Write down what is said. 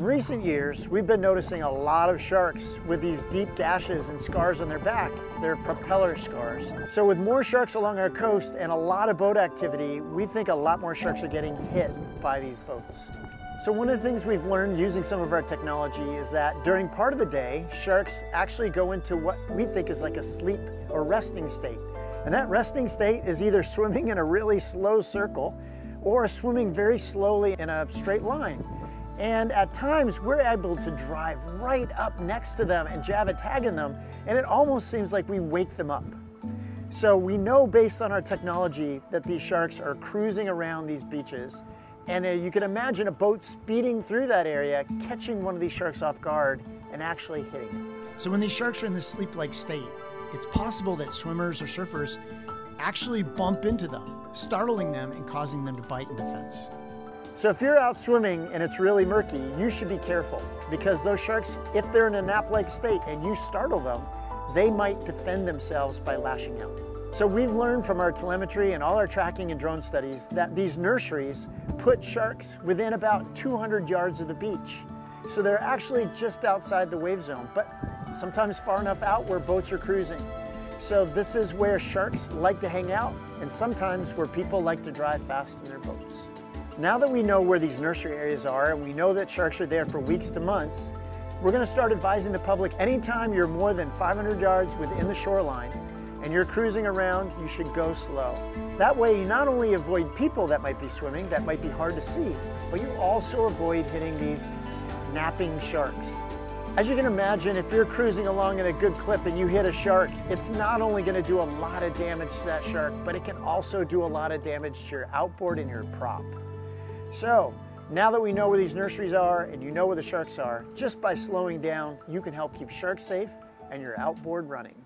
In recent years, we've been noticing a lot of sharks with these deep gashes and scars on their back. They're propeller scars. So with more sharks along our coast and a lot of boat activity, we think a lot more sharks are getting hit by these boats. So one of the things we've learned using some of our technology is that during part of the day, sharks actually go into what we think is like a sleep or resting state. And that resting state is either swimming in a really slow circle or swimming very slowly in a straight line. And at times we're able to drive right up next to them and jab a tag in them, and it almost seems like we wake them up. So we know based on our technology that these sharks are cruising around these beaches. And uh, you can imagine a boat speeding through that area, catching one of these sharks off guard and actually hitting it. So when these sharks are in this sleep-like state, it's possible that swimmers or surfers actually bump into them, startling them and causing them to bite in defense. So if you're out swimming and it's really murky, you should be careful because those sharks, if they're in a nap-like state and you startle them, they might defend themselves by lashing out. So we've learned from our telemetry and all our tracking and drone studies that these nurseries put sharks within about 200 yards of the beach. So they're actually just outside the wave zone, but sometimes far enough out where boats are cruising. So this is where sharks like to hang out and sometimes where people like to drive fast in their boats. Now that we know where these nursery areas are and we know that sharks are there for weeks to months, we're going to start advising the public anytime you're more than 500 yards within the shoreline and you're cruising around, you should go slow. That way you not only avoid people that might be swimming, that might be hard to see, but you also avoid hitting these napping sharks. As you can imagine, if you're cruising along in a good clip and you hit a shark, it's not only going to do a lot of damage to that shark, but it can also do a lot of damage to your outboard and your prop. So now that we know where these nurseries are and you know where the sharks are, just by slowing down, you can help keep sharks safe and your outboard running.